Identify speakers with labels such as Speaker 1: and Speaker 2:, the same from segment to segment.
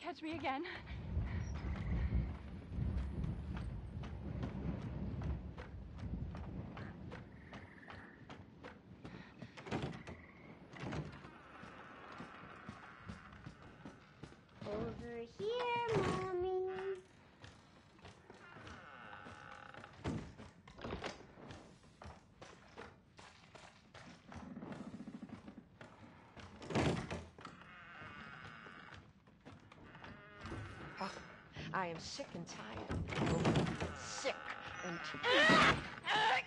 Speaker 1: catch me again.
Speaker 2: Over here, Mommy.
Speaker 3: I am sick and tired. Sick and tired.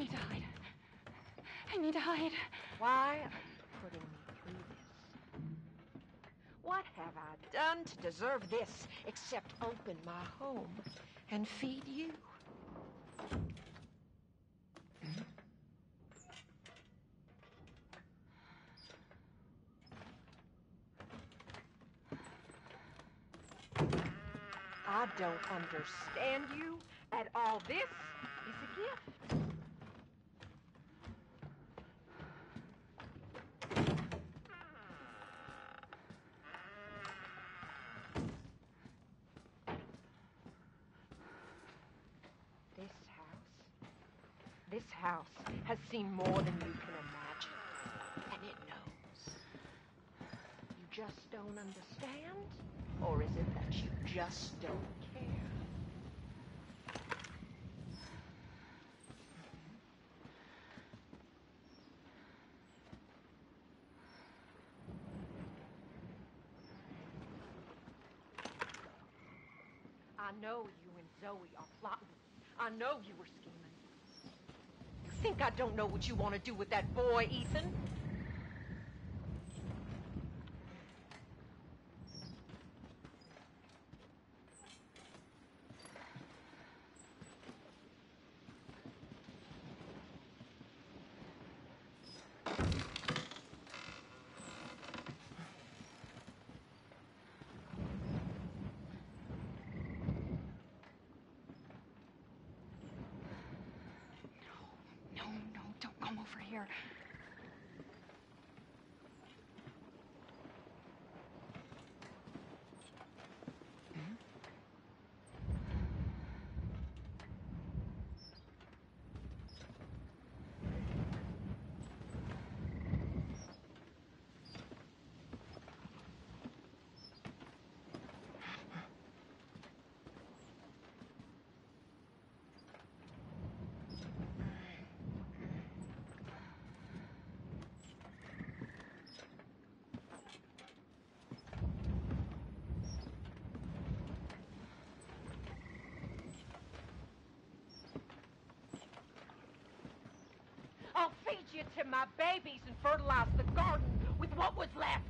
Speaker 1: need to hide. I need to hide.
Speaker 3: Why are you putting me through this? What have I done to deserve this except open my home and feed you? I don't understand you at all. This is a gift. This house, this house has seen more than you can imagine, and it knows. You just don't understand, or is it that you just don't care? I know you and Zoe are plotting. I know you were think I don't know what you want to do with that boy, Ethan?
Speaker 1: No, no, don't come over here.
Speaker 3: I'll feed you to my babies and fertilize the garden with what was left.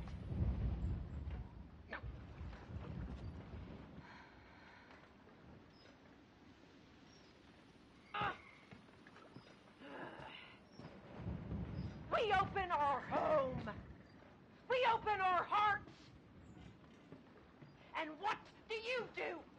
Speaker 3: No. We open our home. We open our hearts. And what do you do?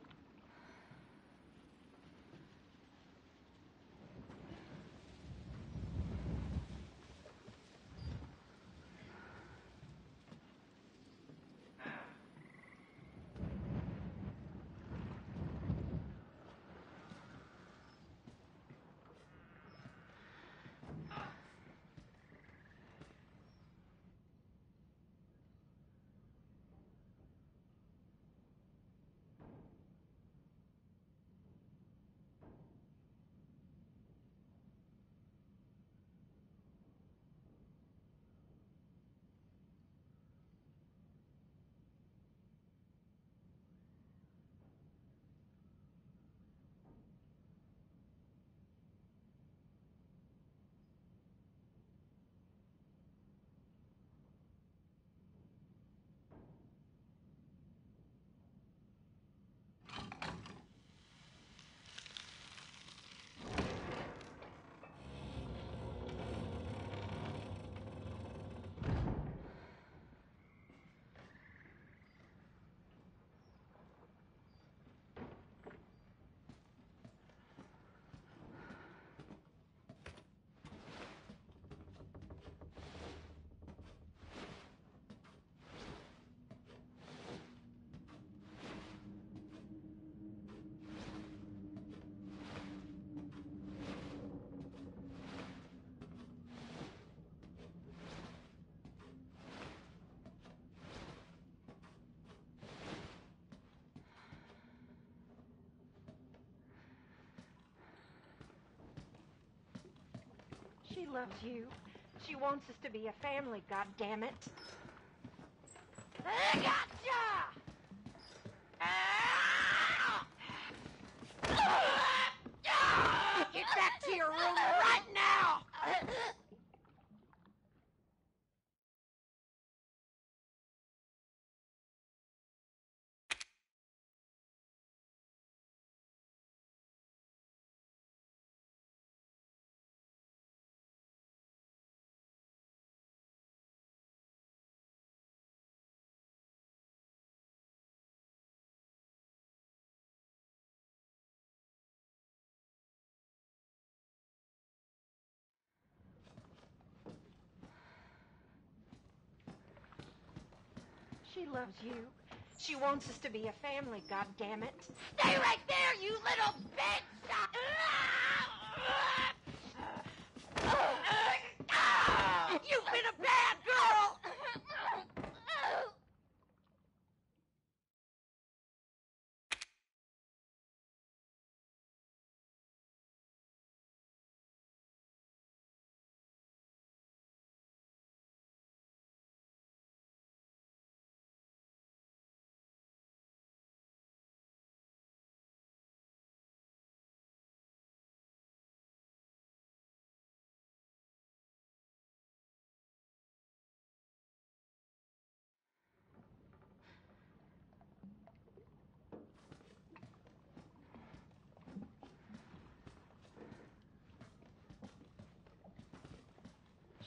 Speaker 3: She loves you. She wants us to be a family, God damn it. I gotcha! Get back to your room right now! She loves you. She wants us to be a family, God damn it. Stay right there, you little bitch! You've been a bad girl!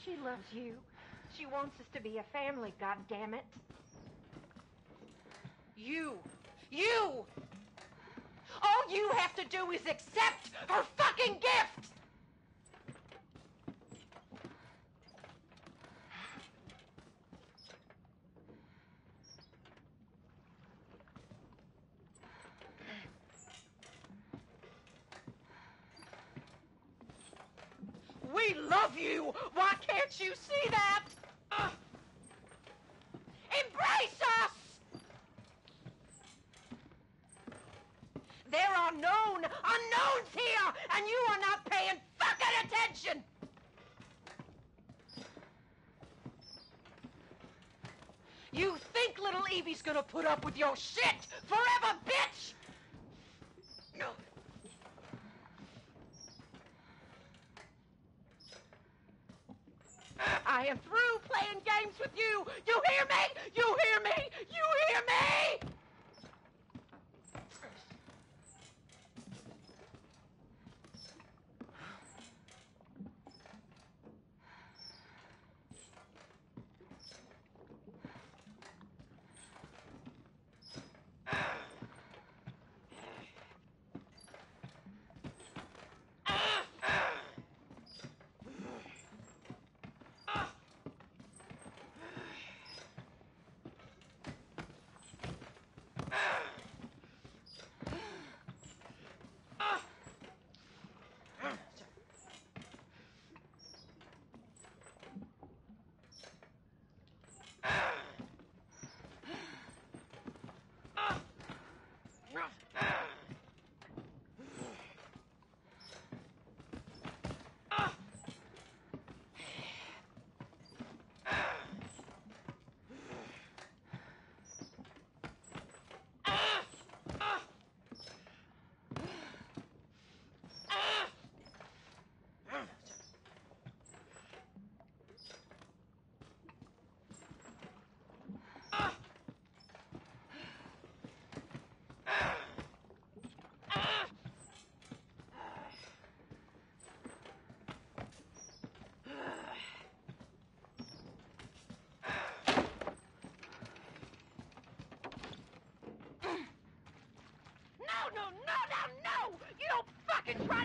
Speaker 3: She loves you. She wants us to be a family, God damn it. You! You! All you have to do is accept her fucking gift! We love you! Why can't you see that? Uh, embrace us! There are known unknowns here, and you are not paying fucking attention! You think little Evie's gonna put up with your shit forever, bitch?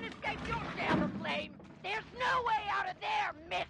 Speaker 3: To escape your the flame! There's no way out of there, Missy!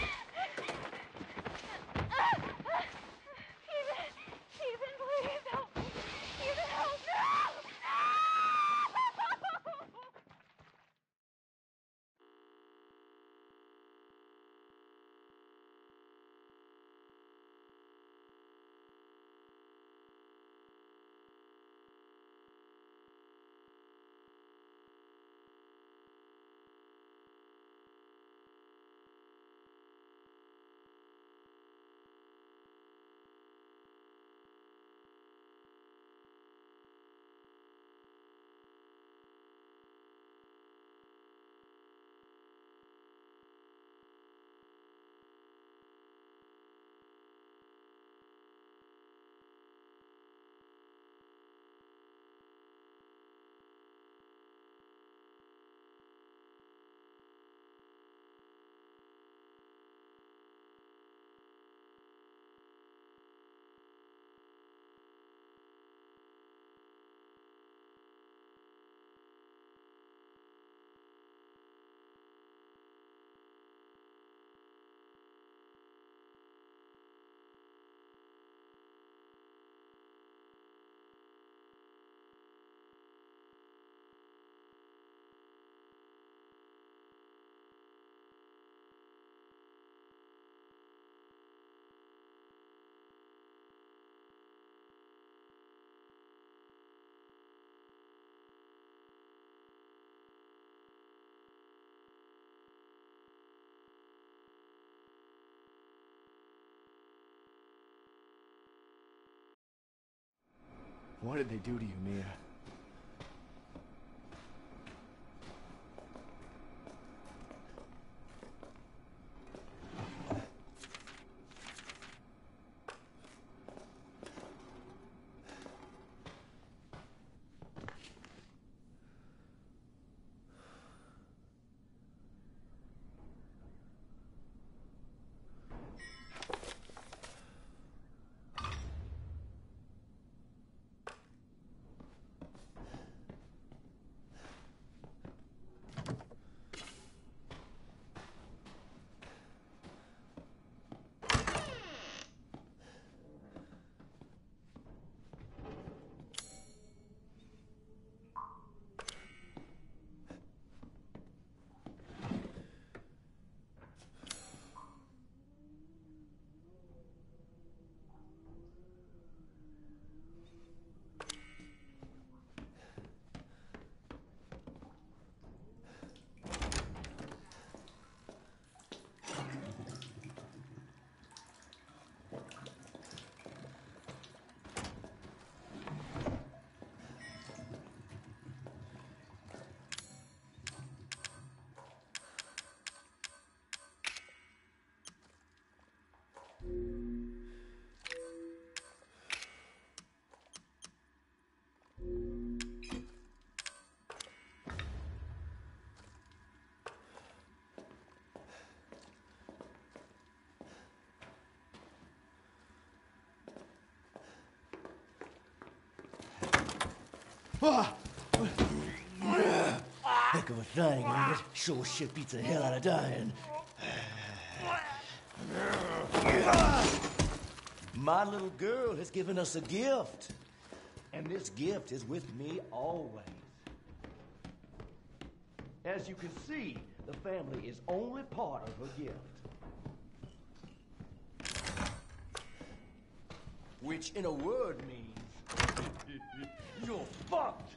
Speaker 4: What did they do to you, Mia?
Speaker 5: Heck of a thing, ain't it? Sure shit beats the hell out of dying. My little girl has given us a gift. And this gift is with me always. As you can see, the family is only part of her gift. Which, in a word, means you're fucked.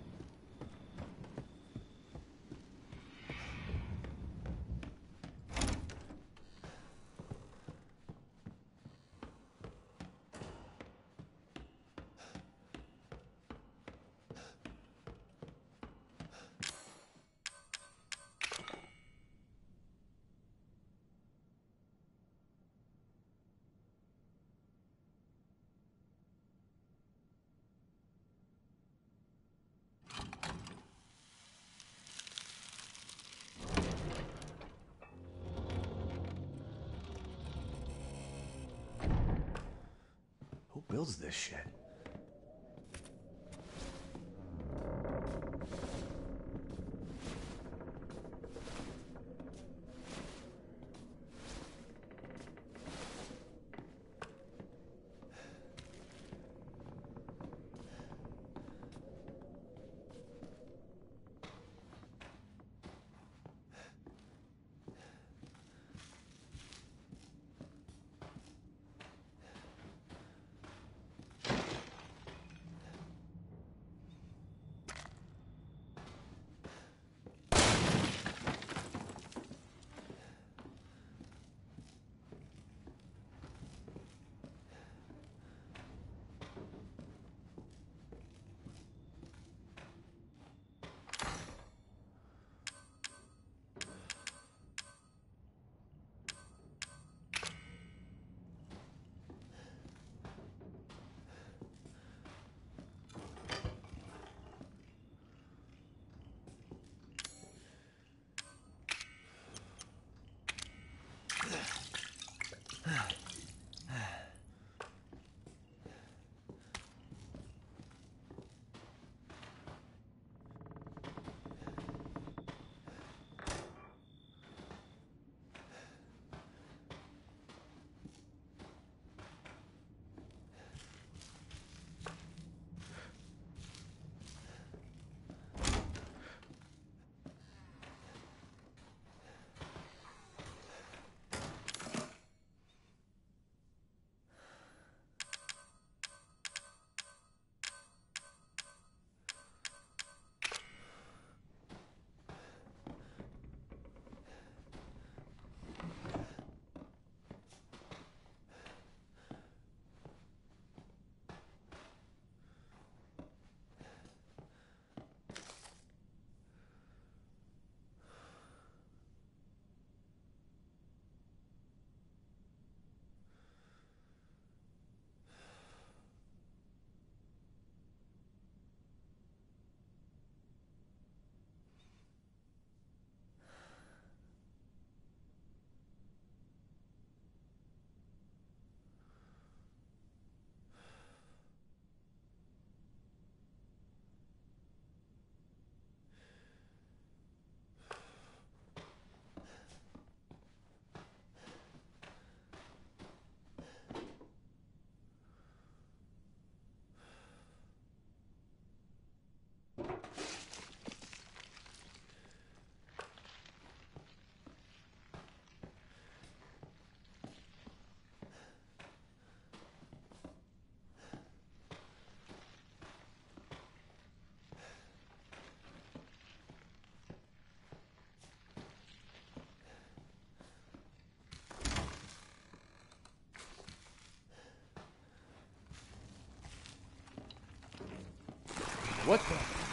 Speaker 4: This shit? What the?